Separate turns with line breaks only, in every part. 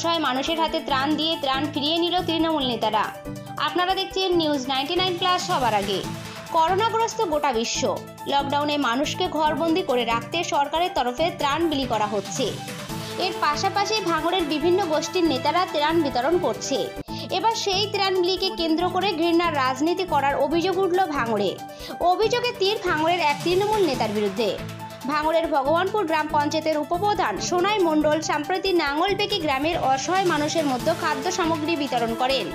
অসহায় মানুষের হাতে ত্রাণ দিয়ে ত্রাণ ফিরিয়ে নিল তৃণমূল নেতারা। আপনারা দেখছেন নিউজ নাইনটি নাইন প্লাস সবার আগে। করোনাগ্রস্ত গোটা বিশ্ব। লকডাউনে মানুষকে ঘরবন্দি করে রাখতে সরকারের তরফে ত্রাণ বিলি করা হচ্ছে। এর পাশাপাশি ভাঙড়ের বিভিন্ন গোষ্ঠীর নেতারা ত্রাণ বিতরণ করছে। এবার সেই ত্রাণ বিলিকে কেন্দ্র করে ঘৃণার রাজনীতি করার অভিযোগ উঠল ভাঙড়ে। অভিযোগে তীর ভাঙড়ের এক তৃণমূল নেতার বিরুদ্ধে। ভাঙড়ের ভগবানপুর গ্রাম পঞ্চায়েতের উপপ্রধান সোনাই মণ্ডল সম্প্রতি নাঙ্গলবেকি গ্রামের অসহায় মানুষের মধ্যে খাদ্য সামগ্রী বিতরণ করেন।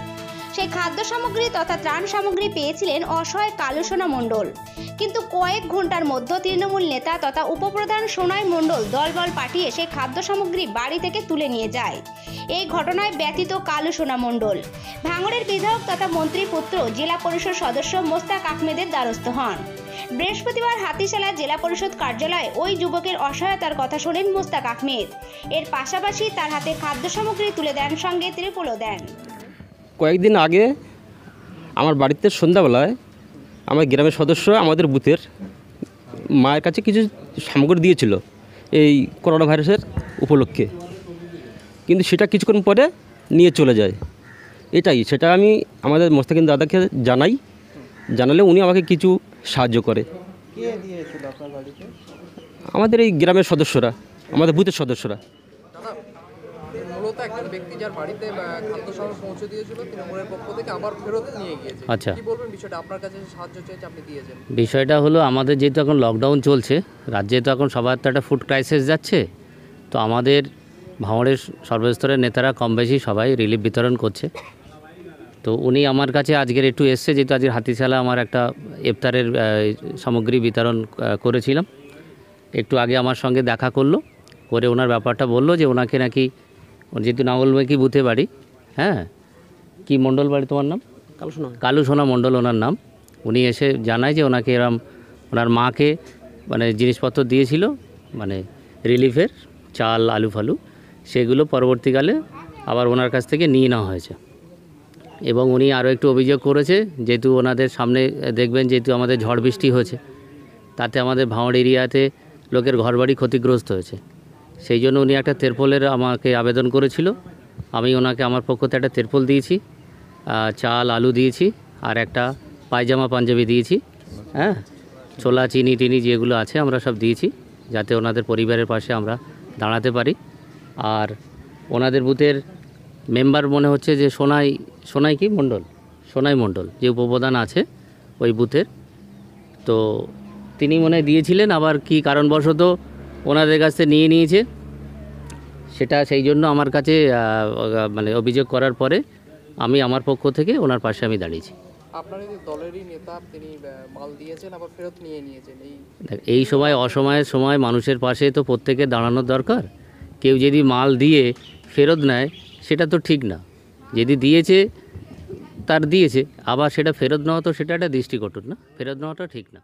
সেই খাদ্য সামগ্রী তথা ত্রাণ সামগ্রী পেয়েছিলেন অসহায় কালুসোনা মণ্ডল। কিন্তু কয়েক ঘণ্টার মধ্যে তৃণমূল নেতা তথা উপপ্রধান সোনাই মণ্ডল দলবল পাঠিয়ে সেই খাদ্য সামগ্রী বাড়ি থেকে তুলে নিয়ে যায়। এই ঘটনায় ব্যতীত কালু সোনা মণ্ডল। ভাঙড়ের বিধায়ক তথা মন্ত্রী পুত্র জেলা পরিষদ সদস্য মোস্তাক আহমেদের দ্বারস্থ হন। বৃহস্পতিবার হাতিশালা জেলা পরিষদ কার্যালয়ে ওই যুবকের অসহায়তার কথা শোনেন মোস্তাক আহমেদ। এর পাশাপাশি তার হাতে খাদ্য সামগ্রী তুলে দেন সঙ্গে ত্রিপুলও দেন।
কয়েকদিন আগে আমার বাড়িতে সন্ধ্যাবেলায় আমার গ্রামের সদস্য আমাদের বুথের মায়ের কাছে কিছু সামগ্রী দিয়েছিল এই করোনা ভাইরাসের উপলক্ষে। কিন্তু সেটা কিছুক্ষণ পরে নিয়ে চলে যায়। এটাই, সেটা আমি আমাদের মোস্তাকিন দাদাকে জানাই। জানালে উনি আমাকে কিছু সাহায্য করে।
কে দিয়েছিল আপনার বাড়িতে?
আমাদের এই গ্রামের সদস্যরা আমাদের বুথের সদস্যরা।
একজন ব্যক্তি যার বাড়িতে খাদ্য সামগ্রী পৌঁছে দিয়েছিল তৃণমূলের পক্ষ থেকে আবার ফেরত নিয়ে গিয়েছে।
আচ্ছা।
কি বলবেন বিষয়টা? আপনার কাছে সাহায্য চেয়েছে আপনি দিয়েছেন।
বিষয়টা হলো আমাদের যেহেতু এখন লকডাউন চলছে রাজ্যে তো এখন সবার তো একটা ফুড ক্রাইসিস যাচ্ছে তো আমাদের ভাঙড়ের সর্বস্তরের নেতারা কম বেশি সবাই রিলিফ বিতরণ করছে। তো উনি আমার কাছে আজকের একটু এসছে যেহেতু আজকের হাতিশালা আমার একটা ইফতারের সামগ্রী বিতরণ করেছিলাম। একটু আগে আমার সঙ্গে দেখা করল করে ওনার ব্যাপারটা বলল যে ওনাকে নাকি যেহেতু নাঙ্গলমেকি বুথে বাড়ি হ্যাঁ? কি মণ্ডল বাড়ি তোমার নাম? কালু সোনা মণ্ডল ওনার নাম। উনি এসে জানায় যে ওনাকে এরম ওনার মাকে মানে জিনিসপত্র দিয়েছিল মানে রিলিফের চাল আলু ফালু সেগুলো পরবর্তীকালে আবার ওনার কাছ থেকে নিয়ে নেওয়া হয়েছে। এবং উনি আরও একটু অভিযোগ করেছে, যেহেতু ওনাদের সামনে দেখবেন যেহেতু আমাদের ঝড় বৃষ্টি হয়েছে, তাতে আমাদের ভাঁড় এরিয়াতে লোকের ঘরবাড়ি ক্ষতিগ্রস্ত হয়েছে। সেই জন্য উনি একটা তেরপলের আমাকে আবেদন করেছিল। আমি ওনাকে আমার পক্ষতে একটা তেরপল দিয়েছি চাল, আলু দিয়েছি, আর একটা পায়জামা, পাঞ্জাবি দিয়েছি হ্যাঁ? ছোলা, চিনি, টিনি যেগুলো আছে আমরা সব দিয়েছি, যাতে ওনাদের পরিবারের পাশে আমরা দাঁড়াতে পারি। আর ওনাদের বুথের মেম্বার মনে হচ্ছে যে সোনাই সোনাই কি মণ্ডল? সোনাই মণ্ডল যে উপপ্রধান আছে ওই বুথের। তো তিনি মনে দিয়েছিলেন আবার কি কারণবশত ওনাদের কাছ থেকে নিয়ে নিয়েছে। সেটা সেই জন্য আমার কাছে মানে অভিযোগ করার পরে আমি আমার পক্ষ থেকে ওনার পাশে আমি দাঁড়িয়েছি।
আপনার এই যে দলেরই নেতা তিনি আহ, মাল দিয়েছেন ফেরত নিয়ে নিয়েছেন
দেখ, এই সময় অসময়ের সময় মানুষের পাশে তো প্রত্যেকে দাঁড়ানোর দরকার। কেউ যদি মাল দিয়ে ফেরত নেয় সেটা তো ঠিক না। যদি দিয়েছে, তার দিয়েছে, আবার সেটা ফেরত নেওয়া তো সেটা একটা দৃষ্টিকটন না? ফেরত নেওয়াটা ঠিক না।